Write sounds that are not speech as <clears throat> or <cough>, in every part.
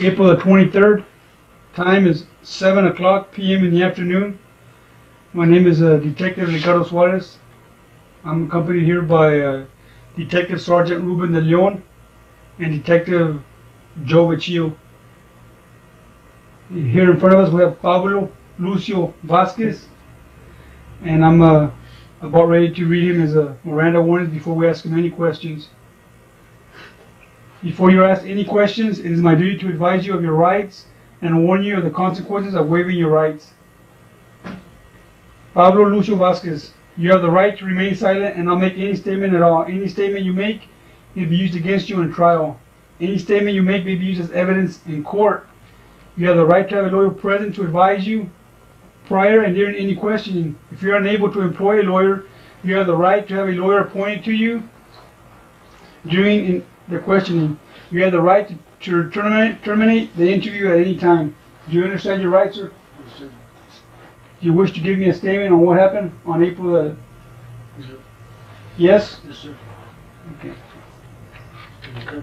April the twenty-third. Time is seven o'clock PM in the afternoon. My name is uh, Detective Ricardo Suarez. I'm accompanied here by uh, Detective Sergeant Ruben De Leon and Detective Joe Vecchio. Here in front of us, we have Pablo Lucio Vasquez. And I'm uh, about ready to read him his uh, Miranda warnings before we ask him any questions. Before you ask any questions, it is my duty to advise you of your rights and warn you of the consequences of waiving your rights. Pablo Lucio Vasquez, you have the right to remain silent and not make any statement at all. Any statement you make may be used against you in trial. Any statement you make may be used as evidence in court. You have the right to have a lawyer present to advise you prior and during any questioning. If you're unable to employ a lawyer, you have the right to have a lawyer appointed to you during in- the questioning. You have the right to, to terminate, terminate the interview at any time. Do you understand your rights, sir? Yes, sir. Do you wish to give me a statement on what happened on April the, Yes, sir. yes? Yes, sir. Okay. Okay.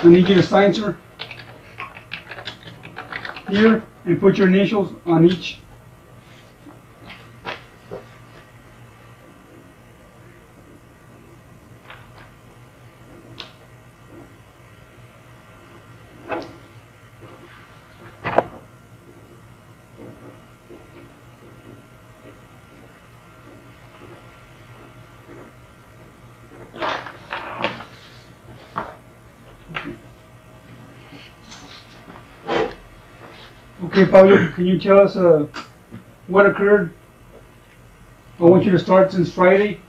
I need you to sign, sir. Here, and put your initials on each. Okay, Pablo, can you tell us, uh, what occurred? I want you to start since Friday.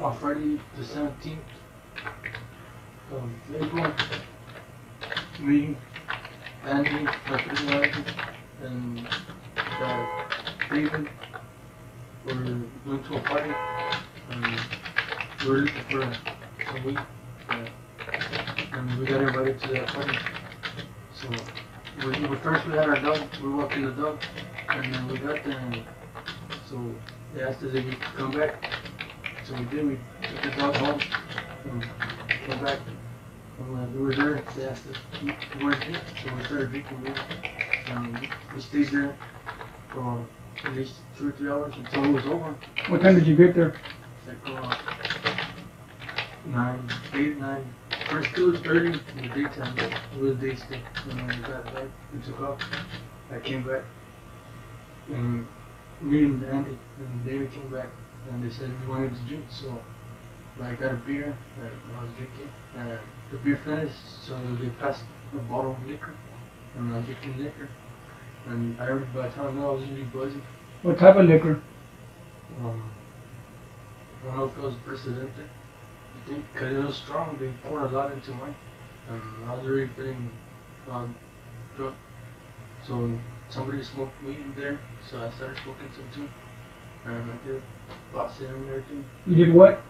On Friday the seventeenth of April, me, Andy, my personality, and uh, David were going to a party. And we were looking for some weed. Uh, and we got invited to that party. So we, we first we had our dog. We walked in the dog, and then we got there. And so they asked us if we could come back. So we did, we took the dog home and came back. And when we were there, they asked us if we wanted to drink, so we started drinking beer. And we stayed there for at least two or three hours until it was over. What time did you get there? Like uh, nine, eight, nine. It was early in the daytime, it was day. And when we got back, we took off. I came back. And me and Andy and David came back and they said we wanted to drink, so I got a beer that I was drinking. And the beer finished, so they passed a bottle of liquor, and I was drinking liquor. And I remember by the time I I was really buzzing. What type of liquor? Um, I don't know if it was Presidente. Because it was strong, they poured a lot into mine. And I was already feeling um, drunk. Um, so somebody smoked weed in there, so I started smoking some too. And I did in and everything. You did what?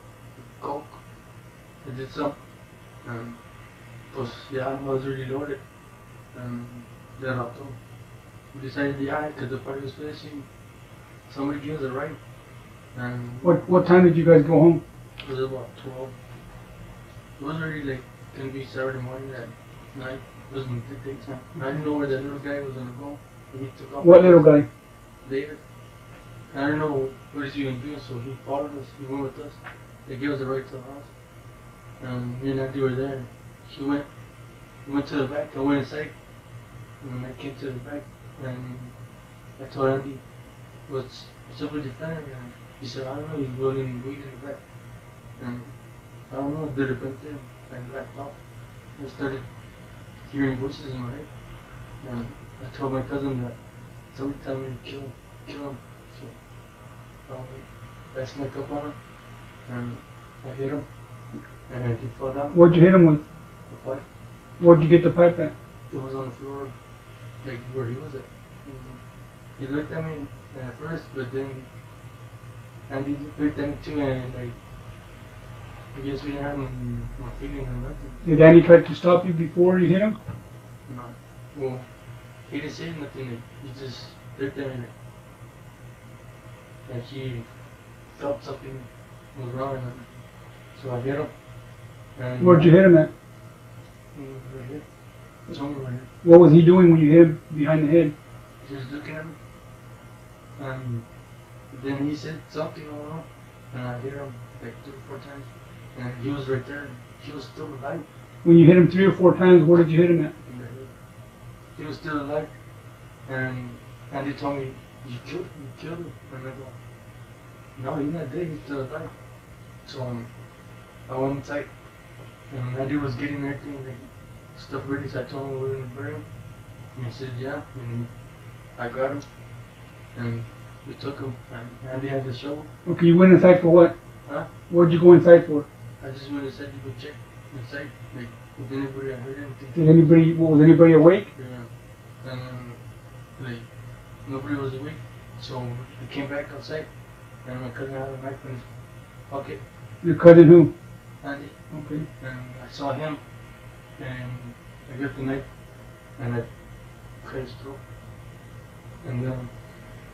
Coke. I did some. And pues yeah, I was really loaded. And then I told we decided yeah, because the party was finishing. Somebody gave us a ride. And What, what time did you guys go home? It was about 12. It was already like gonna be Saturday morning at night. It wasn't the daytime. I didn't know where that little guy was gonna go. And he took off. What little guy? David. I don't know what he's even doing, so he followed us. He went with us. They gave us a ride to the house. And me and Andy were there. He went, he went to the back. I went inside. And I came to the back. And I told Andy, what's, what's up with friend? And he said, I don't know, he's rolling weed in the back. And I don't know, did it bent there and backed off. I started hearing voices in my head. And I told my cousin that somebody tell me to kill him, kill him. So um, I snuck up on him and I hit him and he fell down What'd you hit him with? the pipe. Where'd you get the pipe at? It was on the floor, like where he was at. And he looked at me at first, but then Andy looked at me too and like I guess we didn't have my nothing. Did Andy try to stop you before you hit him? No. Well, he didn't say nothing. He just looked at me like he felt something was wrong. And so I hit him. And Where'd you hit him at? Mm, right here. Somewhere right here. What was he doing when you hit him behind the head? Just looking at me. And then he said something, I don't know. And I hit him like three or four times. And he was right there. He was still alive. When you hit him three or four times, where did you hit him at? in the head. He was still alive. And Andy told me, you killed, you killed him. And I go, no, he's not dead. He's still alive. So um, I went inside. And Andy was getting everything, like, stuff ready. So I told him we were going to bury him. And he said, yeah. And I got him. And we took him. And Andy had the shovel. Okay, you went inside for what? Huh? What'd you go inside for? I just went inside to go check inside. Like, if anybody had heard anything. Did anybody, was anybody awake? Yeah. And then, like, nobody was awake. So we came back outside, and my cousin had a knife in his pocket, Your cousin who? Andy, Okay. and I saw him, and I got the knife, and I cut his throat. And then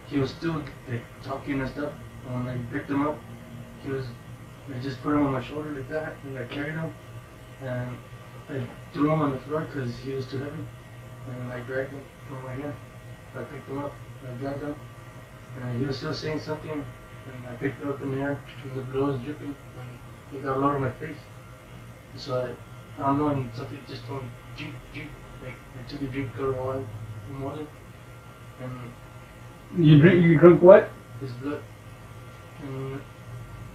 he was still like talking and stuff. And when I picked him up, he was, I just put him on my shoulder like that, and I carried him, and I threw him on the floor because he was too heavy, and I dragged him from my hand. I picked him up, I dragged him, and he was still saying something, and I picked him up in the air, and the blood was dripping, and he got all over my face. So I, I don't know, and something just told me, drink, drink, like I took a drink of wine in water, and You drink, you drink what? his blood. And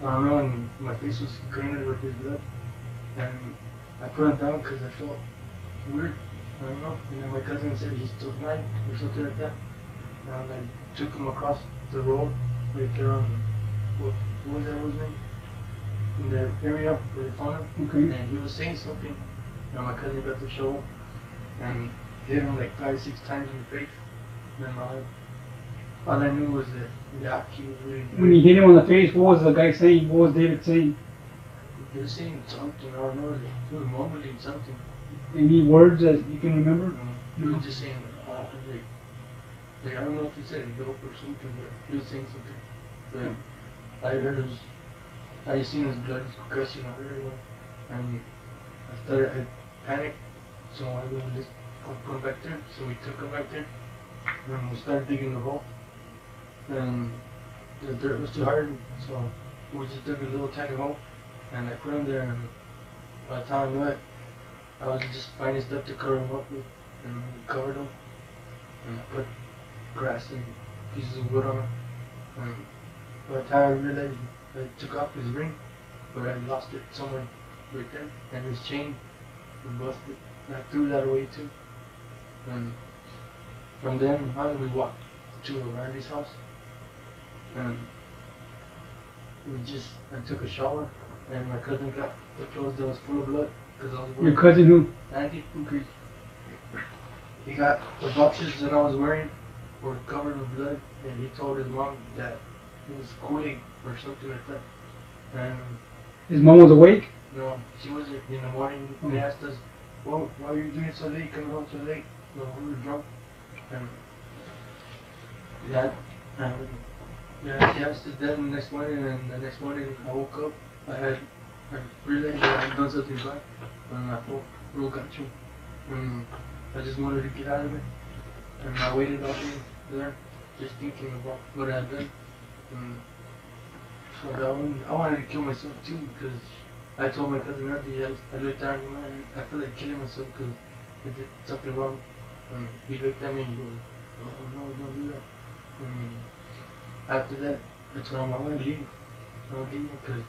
I don't know, and my face was greened with his blood. And I put him down because I felt weird. I don't know. And then my cousin said he's still blind or something like that. And I took him across the road right there on, what, what was that was name? In the area where they found him. Okay. And he was saying something. And my cousin got the show and hit him like five, six times in the face. And then my all I knew was that yeah, he was really. When you hit him on the face, what was the guy saying? What was David saying? He was saying something. I don't know. He was mumbling something. Any words that you can remember? Um, he was just saying, uh, like, like, I don't know if he said dope or something, but he was saying something. But I heard his, I seen his blood gushing out everywhere, and I started, I panicked, so I was just go back there. So we took him back there, and we started digging the hole. And the dirt was too hard, so we just dug a little tiny hole, and I put him there. And by the time I it, I was just finding stuff to cover him up with, and we covered him, and I put grass and pieces of wood on him. And by the time I realized, I took off his ring, but I lost it somewhere right there, and his chain was busted. And I threw that away too. And from then on, we walked to Randy's house, and we just, I took a shower, and my cousin got the clothes that was full of blood, because I was wearing. Your cousin who? Andy. He got the boxes that I was wearing were covered with blood, and he told his mom that he was quitting or something like that. And His mom was awake? No, she wasn't. in the morning. Oh. They asked us, "Well, why are you doing so late? Coming home so late?" No, we were drunk. And that, and yeah, asked us that the next morning, and the next morning I woke up. I had, I realized that I had done something bad, and I "Bro, got you." And I just wanted to get out of it, and I waited all day there, just thinking about what I had done. And so that I wanted to kill myself too because I told my cousin Randy, I, I looked at him and I felt like killing myself because I did something wrong. And he looked at me and he goes, oh no, don't do that. And after that, I told him I want to leave. I want to leave because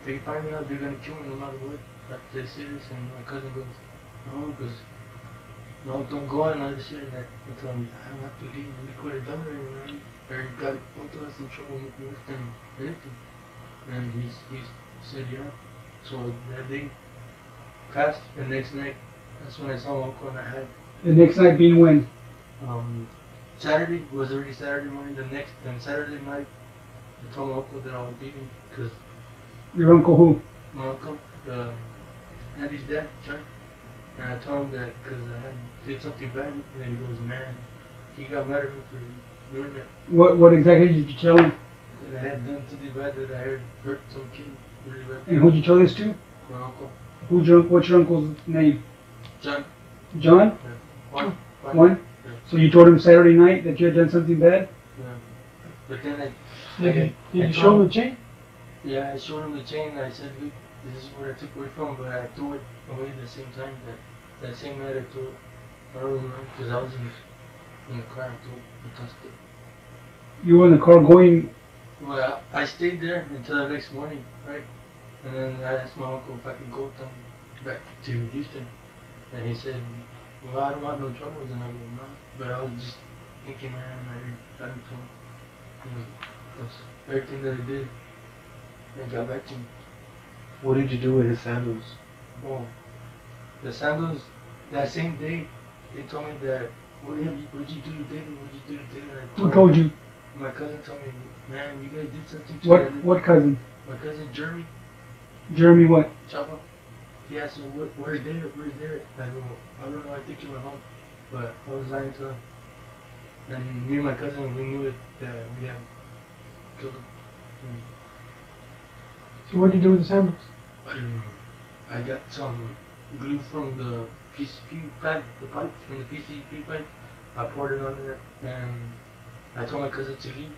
if they find me out, they're going to kill me no matter what. That's they're serious. And my cousin goes, no, because no, don't go on other shit. And I, I told him, I don't have to leave. We could have done it already. Or got both of us in trouble with them, anything. And he, he said, yeah. So that day passed, The next night, that's when I saw uncle and I had, The next night being when? um, Saturday was already Saturday morning, the next, then Saturday night, I told my uncle that I was leaving, because Your uncle who? my uncle, uh, Andy's dad, Chuck, and I told him that because I had did something bad, and then he goes, man, he got mad at me for doing that. What what exactly did you tell him? That I had done something bad that I had hurt some kid really bad. And who'd you tell this to? My uncle. Who's your, what's your uncle's name? John, John? one, one. One? So you told him Saturday night that you had done something bad? Yeah. But then I, Did you, I did you show him the chain? Yeah, I showed him the chain. I said, look, this is where I took away from, but I threw it away at the same time. That that same night I threw it. I don't remember because I was in, in the car. I threw it. I tossed it. You were in the car going, Well, I, I stayed there until the next morning, right? And then I asked my uncle if I could go with them back to Houston, and he said, well, I don't want no troubles, and I go, no. But I was just thinking, man, I got him from, you know, that's everything that he did. And got back to me. What did you do with his sandals? Oh, the sandals, that same day, they told me that, what did you, what'd you do today? What did you do today? I who told you? My cousin told me, man, you guys did something to What, what cousin? My cousin Jeremy Jeremy what? Chapa, he asked me, what, where's David? Where's David? I don't know, I think he went home. But I was lying to him. And me and my cousin, we knew it, that we had killed him. So what did you do with the sandals? Um, I got some glue from the PCP pipe, the pipe from the PCP pipe. I poured it on there, and I told my cousin to leave.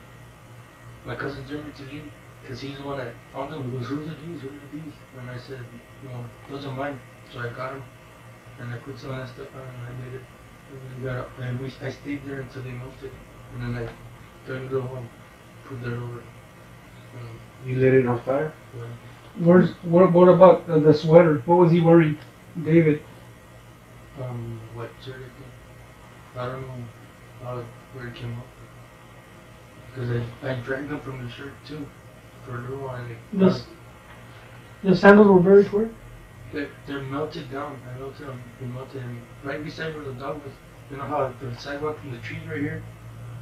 My cousin Jeremy to leave, because he's the one that found them. He goes, "Who's are these? Who are these?" And I said, "You know, those are mine." So I got them, and I put some of that stuff on, and I made it. And we got up, and we, I stayed there until they melted, and then I turned it on, put it over. Um, You lit it on fire? well, Where's, what, what about the, the sweater? What was he wearing? David. Um, what shirt I think? I don't know how, where it came up. Because I, I dragged them from the shirt too, for a little while. and it- This- The sandals were very short? They're, they're melted down. I melted them. They melted and right beside where the dog was. You know how the sidewalk from the trees right here,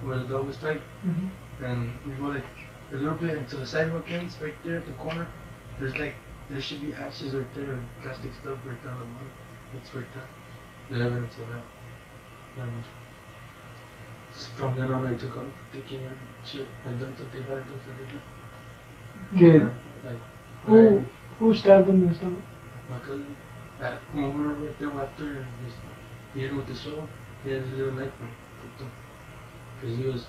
where the dog was tied? Mm-hmm. And we go like a little bit into the sidewalk ends, right there at the corner. There's like, there should be ashes right there and plastic stuff right down the bottom. It's right there. The evidence of that. And from then on, I took on thinking, uh, shit, I bad, I done something bad. Good. Like, Who, who stabbed him in the stomach? my cousin, at, when we were right there after, just hit him with the sword. He had his little knife and poked him. Cause he was,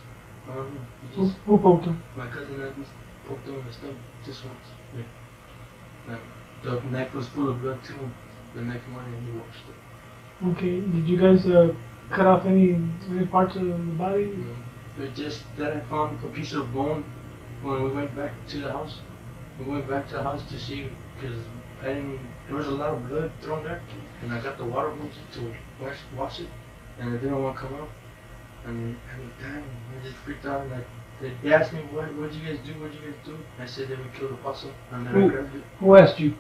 I don't know, he just, who poked him? my cousin had just poked him in the stomach just once. Yeah. Like, the knife was full of blood too. The next morning he washed it. Okay, did you guys uh, cut off any, any parts of the body? Know, But just that I found a piece of bone when we went back to the house. We went back to the house to see because I didn't. There was a lot of blood thrown there, and I got the water hose to wash, wash it, and it didn't want to come out. And I mean, damn, I just freaked out. And I, they, they asked me, "What? What'd you guys do? What'd you guys do?" I said that we killed a possum, and then I Who? grabbed it. Who asked you?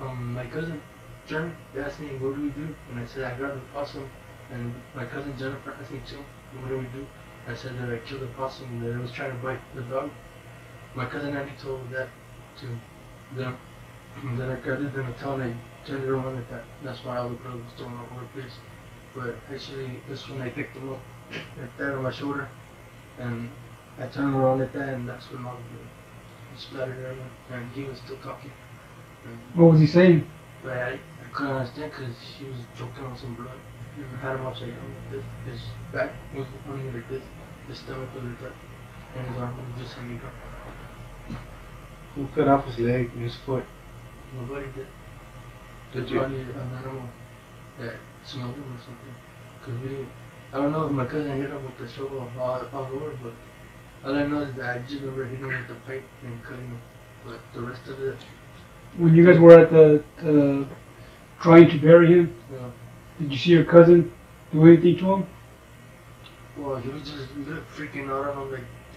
Um, my cousin, Jeremy, they asked me, what do we do? And I said, I grabbed the possum. And my cousin Jennifer asked me too, what do we do? I said that I killed the possum and that was trying to bite the dog. My cousin Andy told that to them. And then I got it in the town and I turned it around like that. That's why all the blood was thrown all over the place. But actually, this one I picked him up <coughs> like that on my shoulder. And I turned around at that and that's when all the blood splattered everywhere. And he was still talking. And What was he saying? but I, I couldn't understand because he was choking on some blood. I had him upside down like this. His back was on me like this. His stomach was like that. And his arm was just hanging down. Who cut off his leg and his foot? Nobody did. Did you? probably an animal that smelled him or something. Because we I don't know if my cousin hit him with the shovel all, all over, but all I know is that I just remember hitting him with the pipe and cutting him. But the rest of it, When you guys were at the, the trying to bury him, you know, did you see your cousin do anything to him? Well, he was just freaking out on him, like,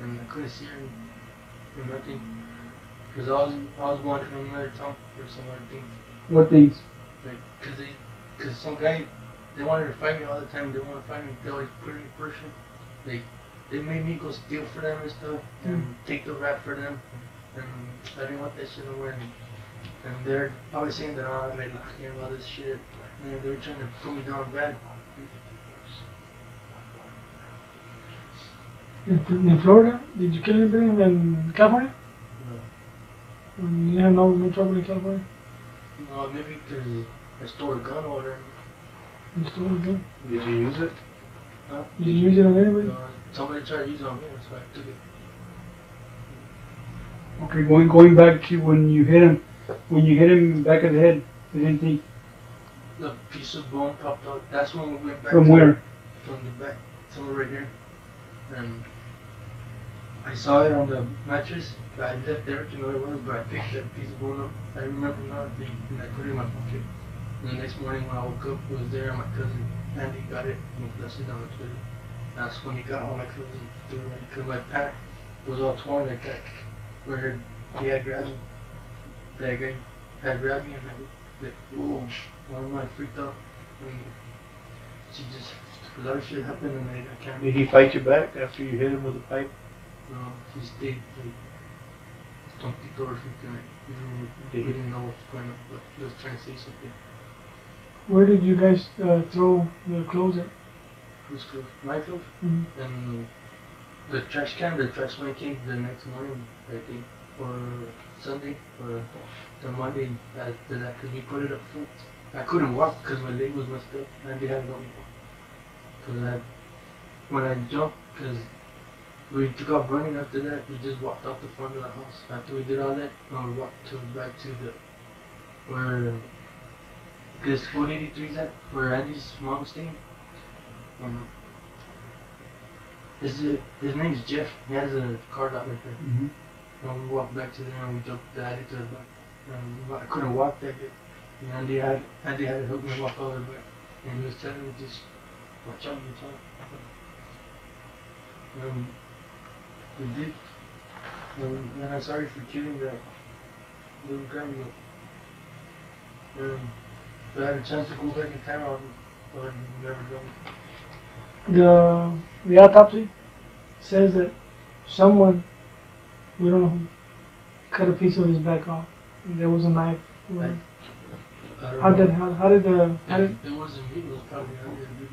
and I couldn't see her and, nothing. Because I was, I was town for some other things. What things? Like, cause they, cause some guy, they wanted to fight me all the time. They wanted to fight me. They always put me in person. They, they made me go steal for them and stuff, and hmm. take the rap for them. And I didn't want that shit no more. And, and they're always saying that ah, oh, I made lucky all this shit. And they were trying to put me down bad. In, in Florida, did you kill anybody in California? No. You have no, no trouble in California? No, maybe because I stole a gun or whatever. You stole a gun? Did you use it? Huh? Did you use it on anybody? Uh, somebody tried to use it on me, so I took it. Okay, going going back to when you hit him, when you hit him back of the head, did anything The piece of bone popped out. That's when we went back. from to- where? From the back, somewhere right here. And I saw it on the mattress. but I left there to know it was, but I picked that piece of bone up. I remember now, the- and I put it in my pocket. And the next morning when I woke up, it was there. My cousin Andy got it and he left it on the Twitter. That's when he got all my clothes and threw it. Because my pant was all torn like that. Where he had grabbed me. That guy had grabbed me and I like, whoa. One of my freaked out. And she just, a lot of shit happened and I, I can't Did he fight you back after you hit him with a pipe? No, he stayed like twenty doors from like we didn't, we Did he? didn't know what was going on, but he was trying to say something. Where did you guys uh, throw the clothes at? Who's close? My clothes? Mhm. And the trash can, the trash man came the next morning, I think, or Sunday, or the Monday after that, because we put it up front. I couldn't walk because my leg was messed up, and they had no Because I, when I jumped, because we took off running after that, we just walked out the front of the house. After we did all that, and we walked to back to the, where, this 483 is at, where Andy's mom's staying. Um, his, his name's Jeff. He has a car out right there. Mm-hmm. And we walked back to there and we jumped the attic to the back. And I couldn't walk that good. And Andy had Andy had to help me walk all the way back. And he was telling me just watch out, watch out. Um, we did. Um, and I'm sorry for killing that little grandma. Um, if I had a chance to go back in time, I would, I never done. The the autopsy says that someone, we don't know who, cut a piece of his back off. There was a knife. Right. How did how, how did the how did it wasn't me, it was probably did it.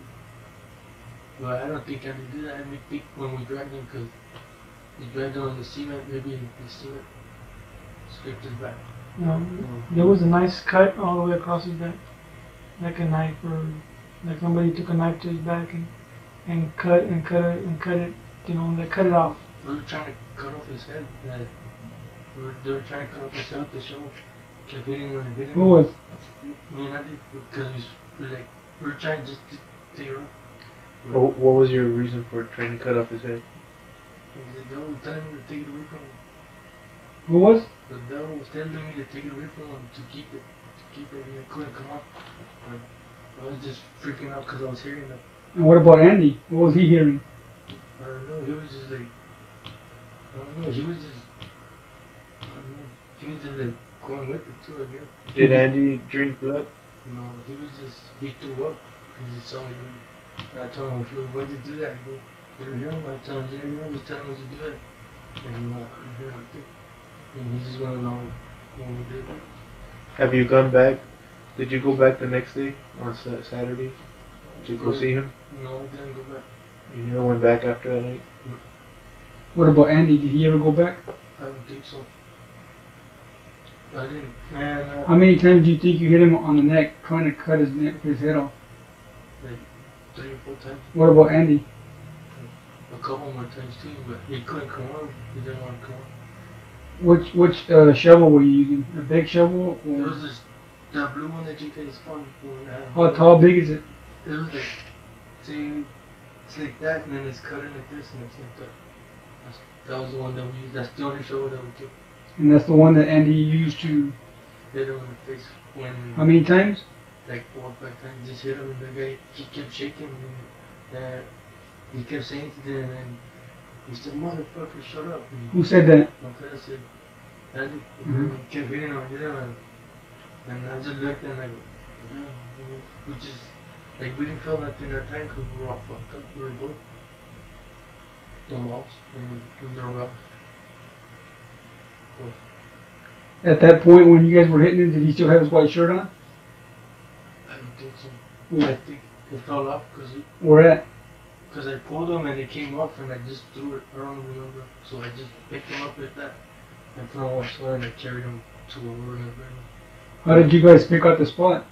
But I don't think Andy did that. I mean, think when we dragged him, because we dragged him on the cement, maybe the cement scraped his back. you know, there was a nice cut all the way across his back, like a knife or like somebody took a knife to his back and and cut and cut it and cut it. You know, they cut it off. We were trying to cut off his head. Uh, we were, they were trying to cut off his head with the shovel. Kept hitting him and hitting him. Who was? Me and Andy, because we were like, we were trying just to take it. What, what was your reason for trying to cut off his head? And the devil was telling me to take it away from him. Who was? The devil was telling me to take it away from him to keep it, to keep it, and it couldn't come off. But I was just freaking out because I was hearing that. And what about Andy? What was he hearing? I don't know. He was just like, I don't know. He was just, I don't know. He was just like going with it too. I guess. Did Andy drink blood? No, he was just he threw up because he saw me. And I told him, "Phil, why'd you do that?" He goes, "You didn't hear him." I told "You didn't hear tell him to do that." And he uh, he heard it. And he just wanna know when we did it. Have you gone back? Did you go back the next day on Sa- Saturday to go see him? No, we didn't go back. You never went back after that night? What about Andy? Did he ever go back? I don't think so. I didn't. Man, uh, How many times do you think you hit him on the neck trying to cut his neck, his head off? three or four times. What about Andy? A couple more times too, but he couldn't come on. He didn't want to come on. Which which uh, shovel were you using? A big shovel? Or was this, that blue one that you found. when, uh, how tall, big is it? It was like, see, it's like that, and then it's cut in like this, and it's like that. That's, that was the one that we used. That's the only shovel that we took. And that's the one that Andy used to. Hit him in the face when, How many times? like, four or five times. Just hit him, and the guy, he kept shaking, and uh, he kept saying to them, and he said, motherfucker, shut up. And Who said that? my friend said, Andy, Mhm. he kept hitting hitting him, and I just looked and I go, Yeah, we just, like, we didn't feel nothing that time because we were all fucked up. We were both. No loss. And we were rough. At that point, when you guys were hitting him, did he still have his white shirt on? I don't think so. Yeah. I think it fell off because Where at? Cause I pulled him and it came off and I just threw it. I don't remember. So I just picked him up like that and threw him on floor and I carried him to where we were in the bed. How did you guys pick out the spot?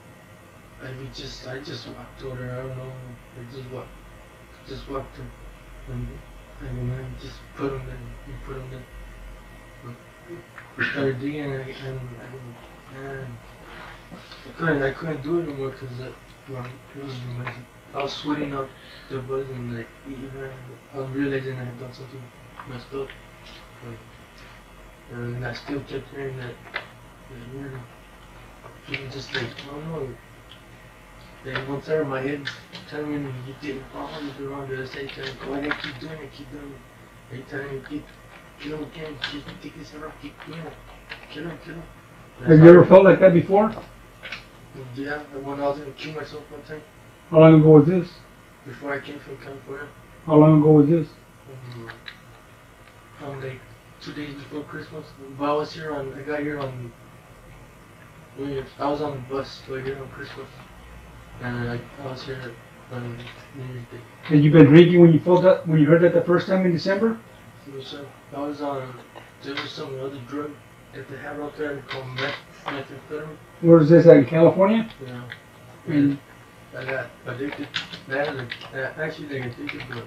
I we just, I just walked over there. I don't know. I just walked, just walked him and and then I just put him in. We put him in. We started digging and, I- and, and, and I couldn't, I couldn't do it anymore because it, well, it was amazing. I was sweating out the blood and like even I was realizing I had done something messed up. Like, and I still kept hearing that, that weird, even just like, I don't know, like one side of my head telling me you did it wrong, you did wrong, the other side telling me, go ahead, keep doing it, keep doing it. They telling me, keep, kill him again, keep, take this around, keep doing it, kill him, kill him. Have you ever felt like that before? Yeah, when I was gonna kill myself one time, How long ago was this? before I came from California. How long ago was this? um, um, like two days before Christmas. But I was here on, I got here on New Year's. I was on the bus right here on Christmas, and I, I was here on New Year's Day. Had you been drinking when you felt that when you heard that the first time in December? Was, uh, I was on. There was some other drug that they have out there called meth, methamphetamine. Where is this at in California? You know, And I got addicted. That uh, actually, like addicted, but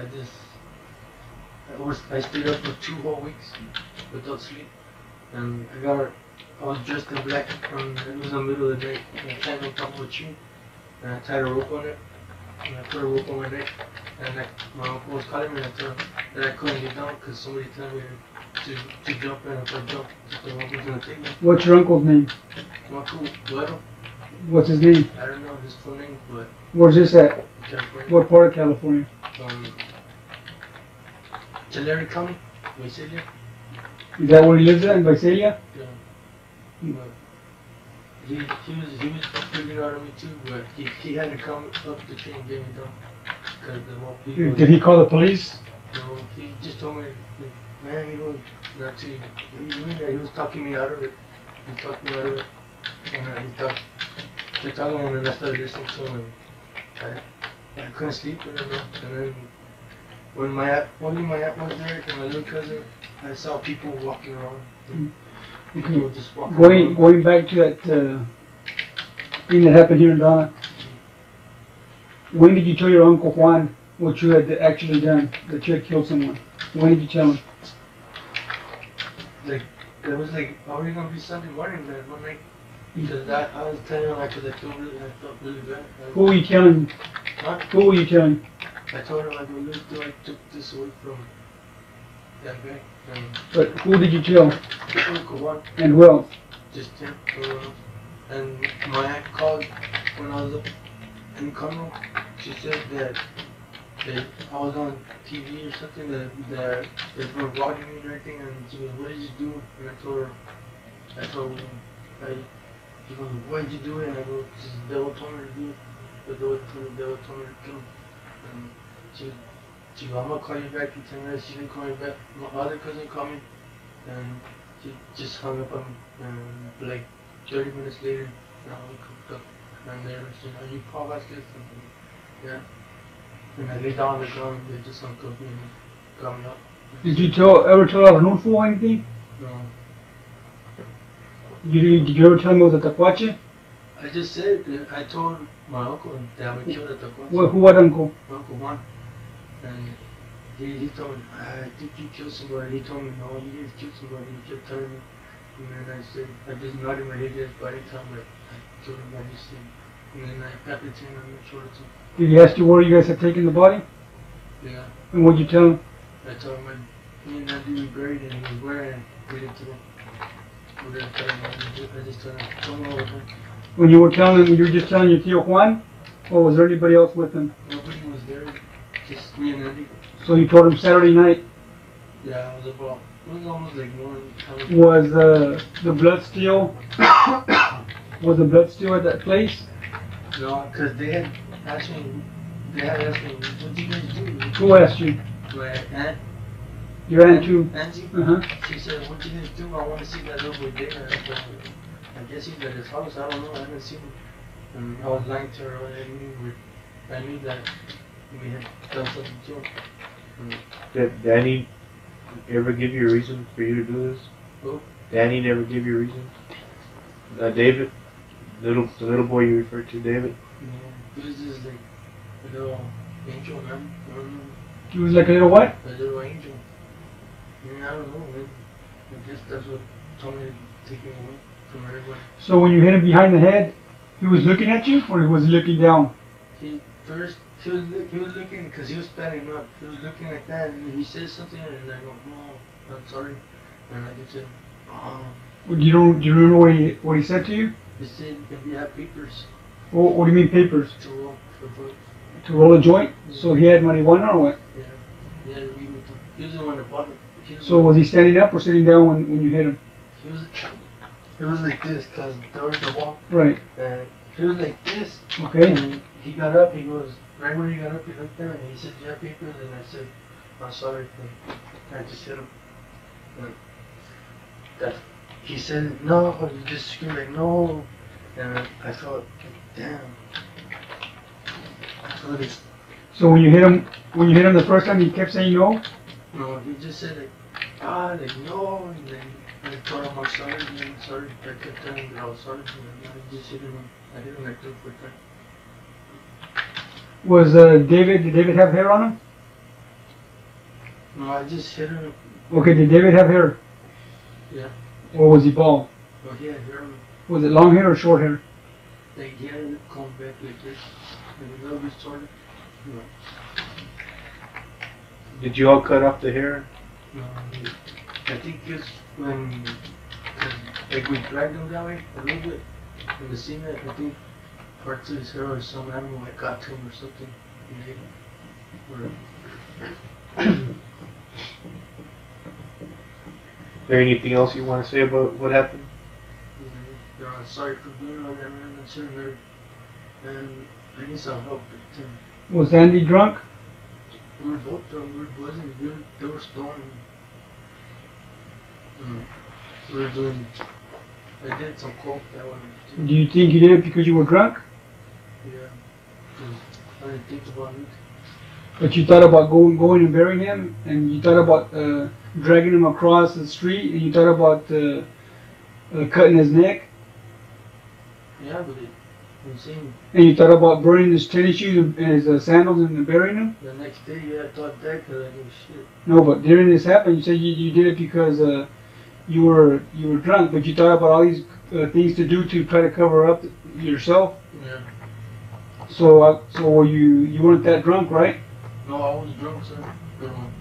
I just, I was, I stayed up for two whole weeks without sleep, and I got, I was dressed in black, and it was in the middle of the night, and I climbed on top of a tree, and I tied a rope on it, and I put a rope on my neck, and I, my uncle was calling me, and I told him that I couldn't get down because somebody told me to, to jump, and if I jumped, the uncle was gonna take me. what's your uncle's name? My uncle, Guero, What's his name? I don't know his full name, but Where's this at? California. What part of California? um, Tulare County, Visalia. Is that where he lives at in Visalia? Yeah. But he, he was he was freaking out on me too, but he, he had to come up the tree and get me down. Cause the more people, Did he call the police? know, he just told me, man, you know, not to, he, he, he was talking me out of it. He talked me out of it, and uh, he talked, talked to him, and I started listening to him, and I, I couldn't sleep, don't and then when my only my aunt was there, and my little cousin, I saw people walking around. People Okay. just walking Going around. going back to that uh, thing that happened here in Donna. When did you tell your uncle Juan what you had actually done? That you had killed someone. When did you tell him? Like, it was like already gonna be Sunday morning that one night. Because that, I was telling him I feel really, I felt really bad. I, Who were you telling? Huh? Who were you telling? I told him like, well, look, do I took this away from that guy. And But who did you tell? Uncle Juan, And who else? just him. Uh, and my aunt called when I was up in Conroe. She said that, that I was on TV or something, that, that they were vlogging me and everything. And she goes, what did you do? And I told her, I told her, I, she goes, why did you do it? And I go, "Because the devil told me to do it. The devil told, the devil told me to kill him. And she, she goes, I'm gonna call you back in 10 minutes. She didn't call me back. My other cousin called me. And she just hung up on me. And like 30 minutes later, you know, cooked up. And they were saying, are you Paul Vasquez? And, yeah. And I lay down on the ground. They just uncuffed me and got me up. Did you tell ever tell Arnulfo or anything? No. You did, you ever tell him it was a Tacuache? I just said, that I told my uncle that I would kill the Tacuas. Who, who what uncle? Uncle Juan. And he, he told me, I think you killed somebody. He told me, no, you didn't kill somebody. He kept telling me. And then I said, I just nodded my head yes, but I didn't tell him I killed him. I just said, and then I got the chain on I shoulder it to him. Did he ask you where you guys had taken the body? Yeah. And what'd you tell him? I told him I, me and Andy we buried and he was wearing we didn't tell him. We didn't tell him. I just- I When you were telling him, you were just telling your Tio Juan? Or was there anybody else with him? Nobody was there. Just me and Andy. So you told him Saturday night. Yeah, it was about, it was almost like one time. Was uh, the blood still Was the blood still at that place? No, because they had asked me, they had asked me, what do you guys do? Who asked you? My aunt, Your aunt too? Angie, Uh-huh. she said, what you guys do? I want to see that little boy there. I said, I guess he's at his house. I don't know. I haven't seen him. And I was lying to her. I knew, we- I knew that we had done something to him. Did Danny ever give you a reason for you to do this? Who? Danny never gave you a reason? Uh, David? Little, the little boy you referred to, David? Yeah, he was just like a little angel, man. I. He was like a little what? A little angel. Yeah, I don't know, man. I guess that's what told me to take him away from everyone. So when you hit him behind the head, he was looking at you or he was looking down? He first he was he was looking because he was standing up. He was looking like that, and he said something, and I go, "No, I'm sorry," and I just said, "Oh." Well, You don't, do you remember what he, what he said to you? He said, "If you have papers What, what do you mean papers? to roll for vote, To roll a joint? So he had marijuana or what? yeah, yeah, we would." He was the one that bought it. He So was he standing up or sitting down when, when you hit him? He was. It was like this, cause there was the wall, Right. and he was like this, Okay. And he got up, he goes, right when he got up, he looked down and he said, Do you have papers? And I said, I'm sorry. And I just hit him. And that, he said, No, he just screamed like, No. And I thought, Damn. I thought it's, So when you hit him, when you hit him the first time, he kept saying no? no, he just said, like, Ah, like, no. And then I told him, I'm sorry, man, sorry. I kept telling him that I was sorry. And I just hit him. I hit him like three, four times. Was uh, David, did David have hair on him? No, I just hit him. Okay, did David have hair? Yeah. Or was he bald? Well, he had hair. Was it long hair or short hair? Like he had it combed back like this, and a little bit shorter. No, Did you all cut off the hair? No, I think it's when, like we dragged him that way a little bit in the cement. I think parts of his hair or some animal had got to him or something. and. Or, Is there anything else you want to say about what happened? you know, I'm sorry for doing all that, man. I shouldn't. And I need some help. But, uh, Was Andy drunk? we were both drunk. We were buzzing. We were, they were stoned. Mm. We were doing. I did some coke that one. Do you think you did it because you were drunk? Yeah, I didn't think about it. But you thought about going, going and burying him, and you thought about uh, dragging him across the street, and you thought about uh, uh, cutting his neck, Yeah, but it. And you thought about burning his tennis shoes and his uh, sandals and burying them? the next day, yeah, I thought that because I gave shit. No, but during this happened, you said you, you did it because uh, you were you were drunk, but you thought about all these uh, things to do to try to cover up yourself. Yeah. So uh, so were you you weren't that drunk, right? No, I was drunk, sir. Um,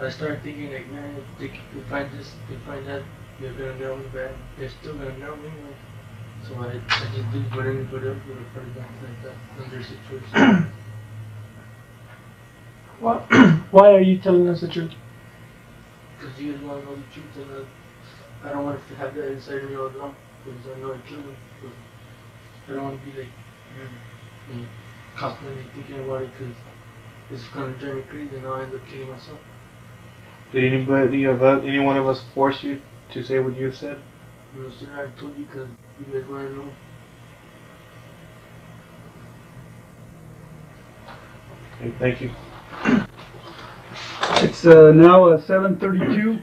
I started thinking like, man, if they can find this, they find that, they're gonna nail me bad. They're still gonna nail me. Like, so I, I just did what anybody else would have probably done like that in their situation. <clears throat> Why, <clears throat> why are you telling us the truth? Because you guys want to know the truth, and uh, I don't want to have that inside of me all along. Because I know I killed him. I don't want to be like, mm, mm, constantly thinking about it because it's gonna drive me crazy, and I'll end up killing myself. Did anybody of us, any one of us force you to say what you said? You know, sir, I told you because you. Okay, thank you. It's uh, now uh, 7:32.